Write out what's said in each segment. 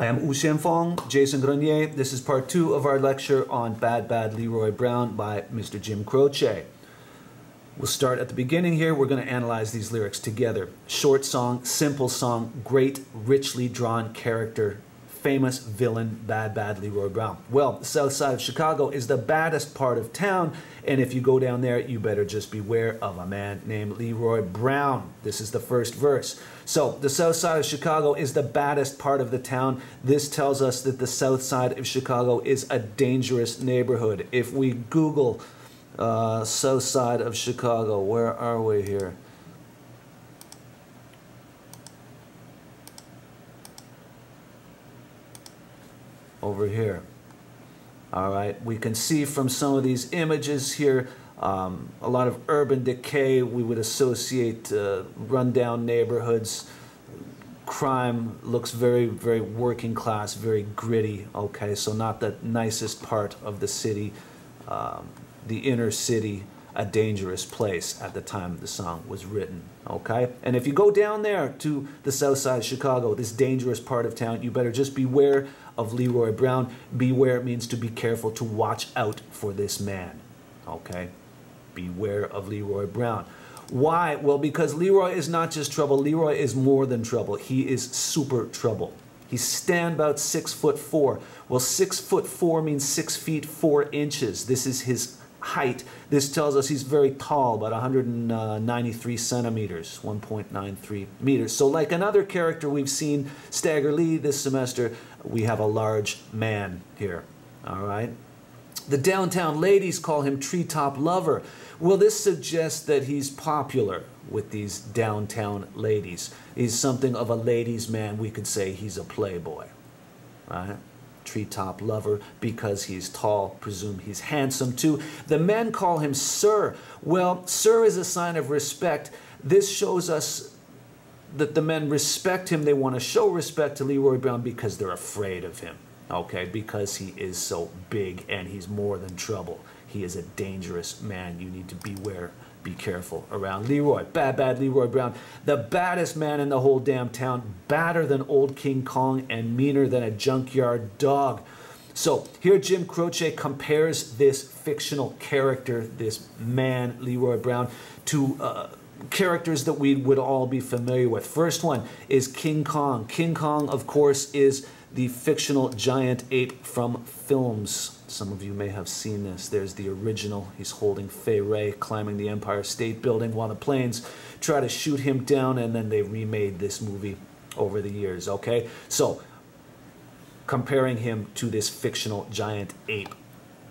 I am Wu Xianfeng, Jason Grenier. This is part two of our lecture on Bad Bad Leroy Brown by Mr. Jim Croce. We'll start at the beginning here. We're going to analyze these lyrics together. Short song, simple song, great, richly drawn character, famous villain, Bad Bad Leroy Brown. Well, the south side of Chicago is the baddest part of town, and if you go down there, you better just beware of a man named Leroy Brown. This is the first verse. So, the south side of Chicago is the baddest part of the town. This tells us that the south side of Chicago is a dangerous neighborhood. If we Google uh, south side of Chicago, where are we here? Over here. All right, we can see from some of these images here um, a lot of urban decay. We would associate uh, rundown neighborhoods. Crime looks very, very working class, very gritty. Okay, so not the nicest part of the city, um, the inner city, a dangerous place at the time the song was written. Okay, and if you go down there to the south side of Chicago, this dangerous part of town, you better just beware of Leroy Brown. Beware it means to be careful, to watch out for this man. Okay? Beware of Leroy Brown. Why? Well, because Leroy is not just trouble. Leroy is more than trouble. He is super trouble. He's stand about six foot four. Well, six foot four means six feet four inches. This is his height. This tells us he's very tall, about 193 centimeters, 1.93 meters. So, like another character we've seen, Stagger Lee, this semester, we have a large man here. All right. The downtown ladies call him treetop lover. Well, this suggests that he's popular with these downtown ladies. He's something of a ladies' man. We could say he's a playboy, right? Treetop lover because he's tall. Presume he's handsome too. The men call him sir. Well, sir is a sign of respect. This shows us that the men respect him. They want to show respect to Leroy Brown because they're afraid of him. Okay, because he is so big and he's more than trouble. He is a dangerous man. You need to beware, be careful around Leroy. Bad, bad Leroy Brown. The baddest man in the whole damn town. Badder than old King Kong and meaner than a junkyard dog. So here Jim Croce compares this fictional character, this man, Leroy Brown, to uh, characters that we would all be familiar with. First one is King Kong. King Kong, of course, is the fictional giant ape from films. Some of you may have seen this. There's the original. He's holding Fay Wray climbing the Empire State Building while the planes try to shoot him down, and then they remade this movie over the years, okay? So, comparing him to this fictional giant ape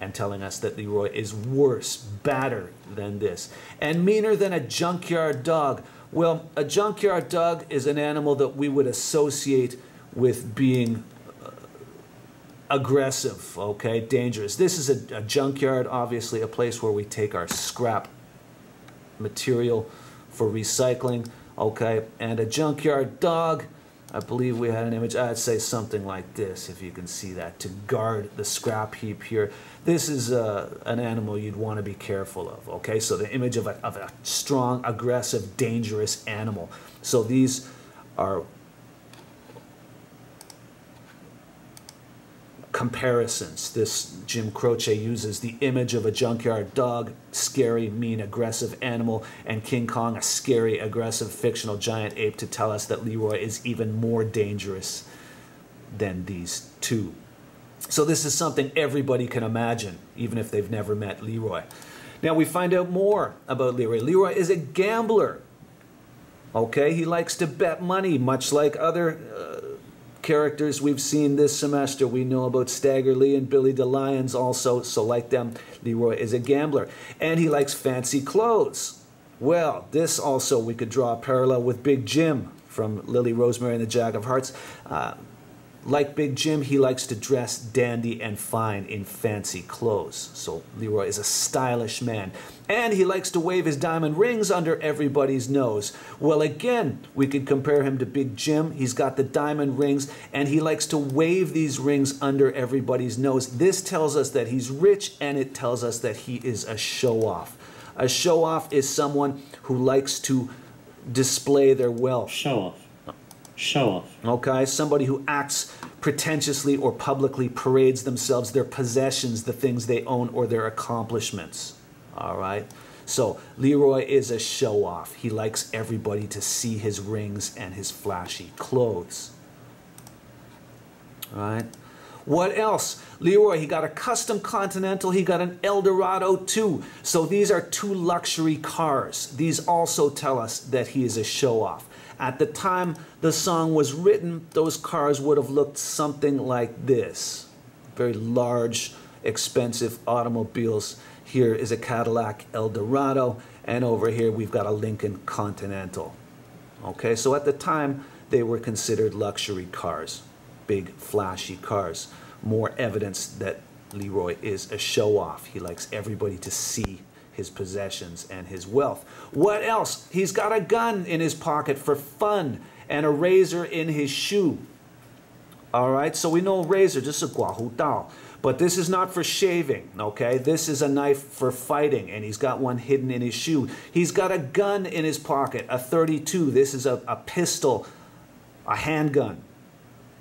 and telling us that Leroy is worse, badder than this, and meaner than a junkyard dog. Well, a junkyard dog is an animal that we would associate with being uh, aggressive, okay, dangerous. This is a, a, junkyard, obviously, a place where we take our scrap material for recycling, okay, and a junkyard dog I believe we had an image, I'd say something like this, if you can see that, to guard the scrap heap here. This is uh, an animal you'd want to be careful of, okay? So the image of a, of a strong, aggressive, dangerous animal. So these are comparisons. This Jim Croce uses the image of a junkyard dog, scary, mean, aggressive animal, and King Kong, a scary, aggressive, fictional giant ape, to tell us that Leroy is even more dangerous than these two. So this is something everybody can imagine, even if they've never met Leroy. Now we find out more about Leroy. Leroy is a gambler. Okay, he likes to bet money, much like other uh, characters we've seen this semester. We know about Stagger Lee and Billy DeLions also, so like them, Leroy is a gambler. And he likes fancy clothes. Well, this also we could draw a parallel with Big Jim from Lily Rosemary and the Jack of Hearts. Uh, like Big Jim, he likes to dress dandy and fine in fancy clothes. So Leroy is a stylish man. And he likes to wave his diamond rings under everybody's nose. Well, again, we could compare him to Big Jim. He's got the diamond rings, and he likes to wave these rings under everybody's nose. This tells us that he's rich, and it tells us that he is a show off. A show off is someone who likes to display their wealth. Show off. Show off. Okay, somebody who acts pretentiously or publicly parades themselves, their possessions, the things they own, or their accomplishments. All right? So Leroy is a show off. He likes everybody to see his rings and his flashy clothes. All right? What else? Leroy, he got a custom Continental, he got an Eldorado too. So these are two luxury cars. These also tell us that he is a show off. At the time the song was written, those cars would have looked something like this. Very large, expensive automobiles here is a Cadillac Eldorado, and over here we've got a Lincoln Continental. Okay, so at the time they were considered luxury cars, big flashy cars. More evidence that Leroy is a show off. He likes everybody to see his possessions and his wealth. What else? He's got a gun in his pocket for fun and a razor in his shoe. All right, so we know razor, just a guahu dao. But this is not for shaving, okay? This is a knife for fighting, and he's got one hidden in his shoe. He's got a gun in his pocket, a 32. This is a, a pistol, a handgun,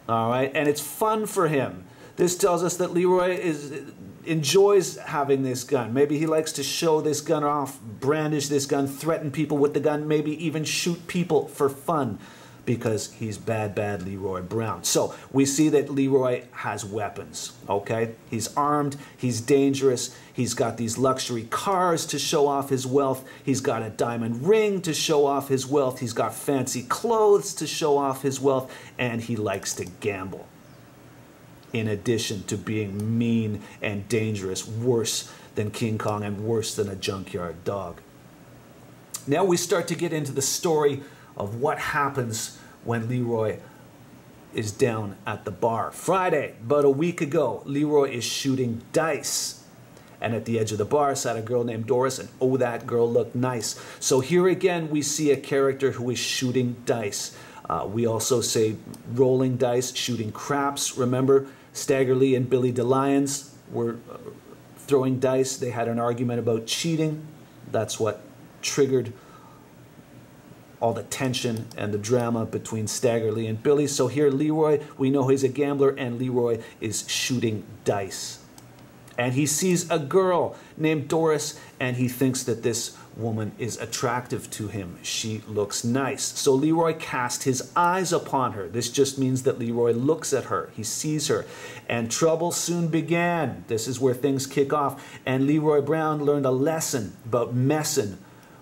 all right? And it's fun for him. This tells us that Leroy is enjoys having this gun. Maybe he likes to show this gun off, brandish this gun, threaten people with the gun, maybe even shoot people for fun because he's bad, bad Leroy Brown. So we see that Leroy has weapons, okay? He's armed, he's dangerous, he's got these luxury cars to show off his wealth, he's got a diamond ring to show off his wealth, he's got fancy clothes to show off his wealth, and he likes to gamble. In addition to being mean and dangerous, worse than King Kong and worse than a junkyard dog. Now we start to get into the story of what happens when Leroy is down at the bar. Friday, about a week ago, Leroy is shooting dice. And at the edge of the bar sat a girl named Doris, and oh, that girl looked nice. So here again, we see a character who is shooting dice. Uh, we also say rolling dice, shooting craps. Remember, Stagger Lee and Billy DeLions were uh, throwing dice. They had an argument about cheating. That's what triggered all the tension and the drama between Stagger Lee and Billy. So here, Leroy, we know he's a gambler, and Leroy is shooting dice. And he sees a girl named Doris, and he thinks that this woman is attractive to him. She looks nice. So Leroy cast his eyes upon her. This just means that Leroy looks at her, he sees her. And trouble soon began. This is where things kick off. And Leroy Brown learned a lesson about messing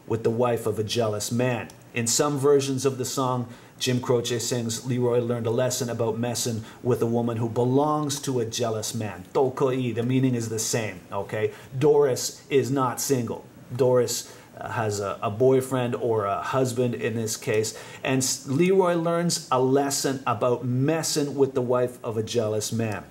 with the wife of a jealous man. In some versions of the song, Jim Croce sings, Leroy learned a lesson about messing with a woman who belongs to a jealous man. Tokoi, the meaning is the same, okay? Doris is not single. Doris uh, has a, a, boyfriend or a husband in this case. And Leroy learns a lesson about messing with the wife of a jealous man.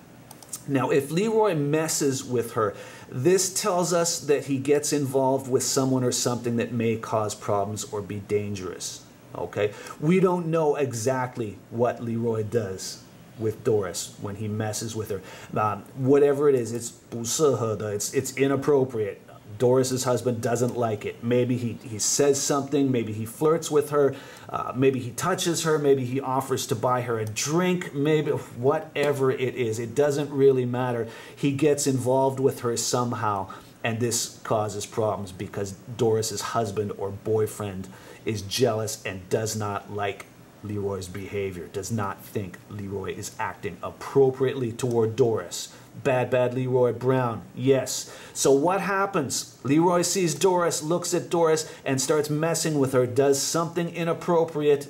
Now, if Leroy messes with her, this tells us that he gets involved with someone or something that may cause problems or be dangerous. Okay? We don't know exactly what Leroy does with Doris when he messes with her. Um, whatever it is, it's 不适合的, it's, it's inappropriate. Doris's husband doesn't like it. Maybe he, he says something, maybe he flirts with her, uh, maybe he touches her, maybe he offers to buy her a drink, maybe whatever it is. It doesn't really matter. He gets involved with her somehow, and this causes problems because Doris's husband or boyfriend is jealous and does not like Leroy's behavior, does not think Leroy is acting appropriately toward Doris. Bad, bad Leroy Brown. Yes. So what happens? Leroy sees Doris, looks at Doris, and starts messing with her, does something inappropriate,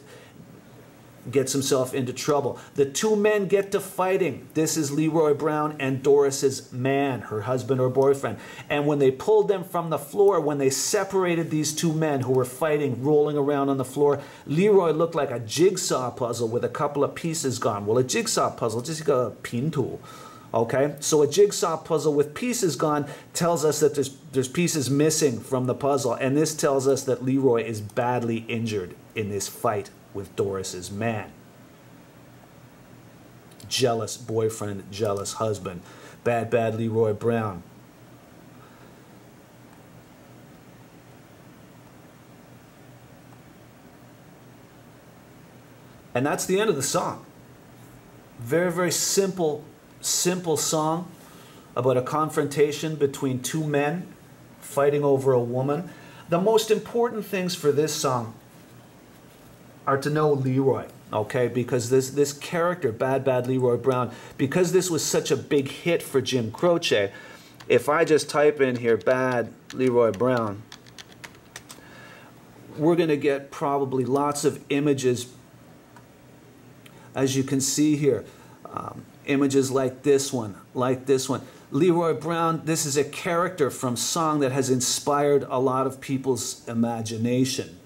gets himself into trouble. The two men get to fighting. This is Leroy Brown and Doris's man, her husband or boyfriend. And when they pulled them from the floor, when they separated these two men who were fighting, rolling around on the floor, Leroy looked like a jigsaw puzzle with a couple of pieces gone. Well, a jigsaw puzzle, just like a pin tool. Okay, so a jigsaw puzzle with pieces gone tells us that there's, there's pieces missing from the puzzle, and this tells us that Leroy is badly injured in this fight with Doris's man. Jealous boyfriend, jealous husband. Bad, bad Leroy Brown. And that's the end of the song. Very, very simple, simple song about a confrontation between two men fighting over a woman. The most important things for this song are to know Leroy, okay? Because this, this character, Bad Bad Leroy Brown, because this was such a big hit for Jim Croce, if I just type in here Bad Leroy Brown, we're going to get probably lots of images, as you can see here. Um, images like this one, like this one. Leroy Brown, this is a character from song that has inspired a lot of people's imagination.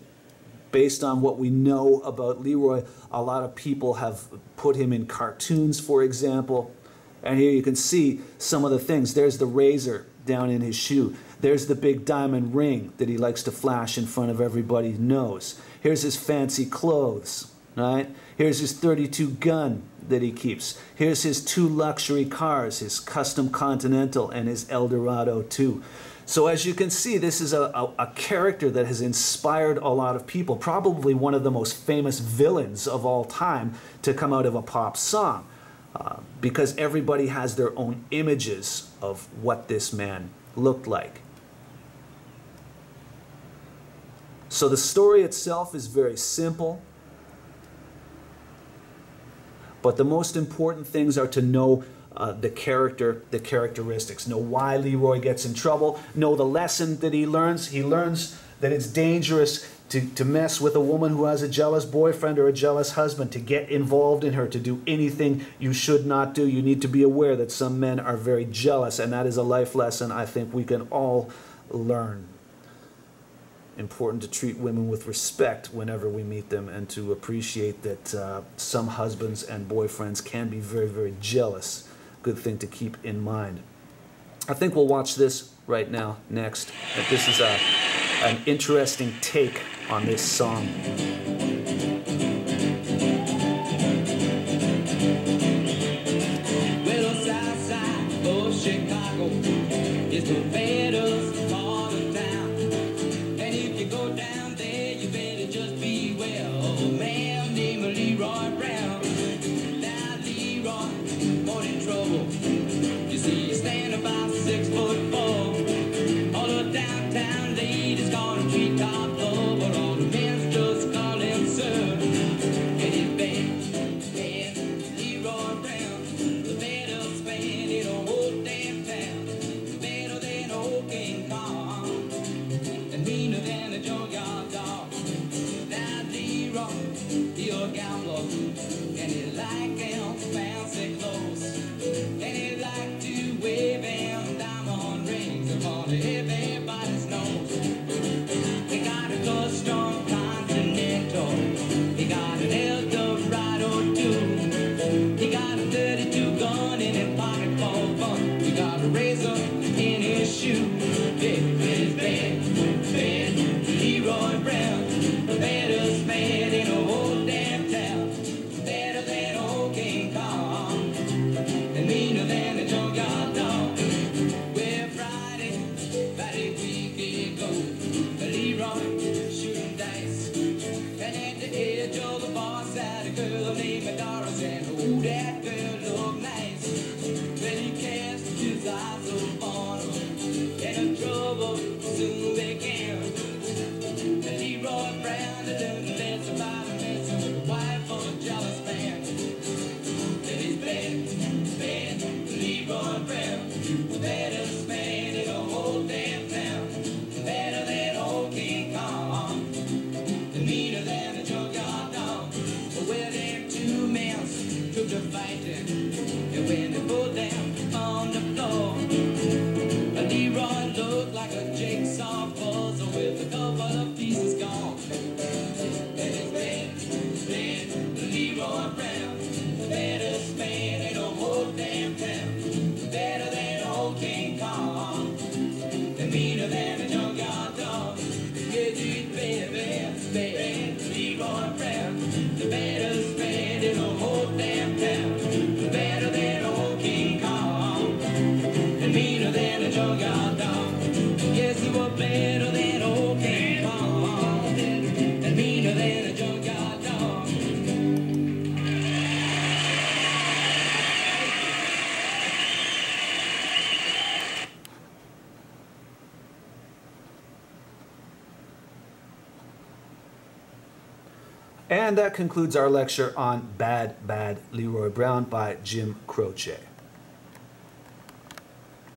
Based on what we know about Leroy, a lot of people have put him in cartoons, for example. And here you can see some of the things. There's the razor down in his shoe. There's the big diamond ring that he likes to flash in front of everybody's nose. Here's his fancy clothes, right? Here's his 32 gun that he keeps. Here's his two luxury cars, his custom Continental and his Eldorado 2. So as you can see, this is a, a, a, character that has inspired a lot of people, probably one of the most famous villains of all time to come out of a pop song, uh, because everybody has their own images of what this man looked like. So the story itself is very simple. But the most important things are to know uh, the character, the characteristics. Know why Leroy gets in trouble. Know the lesson that he learns. He learns that it's dangerous to, to mess with a woman who has a jealous boyfriend or a jealous husband, to get involved in her, to do anything you should not do. You need to be aware that some men are very jealous, and that is a life lesson I think we can all learn important to treat women with respect whenever we meet them and to appreciate that uh, some husbands and boyfriends can be very, very jealous. Good thing to keep in mind. I think we'll watch this right now next. This is a, an interesting take on this song. The better spend in a whole damn town. Better than old King Kong. And that concludes our lecture on Bad Bad Leroy Brown by Jim Croce.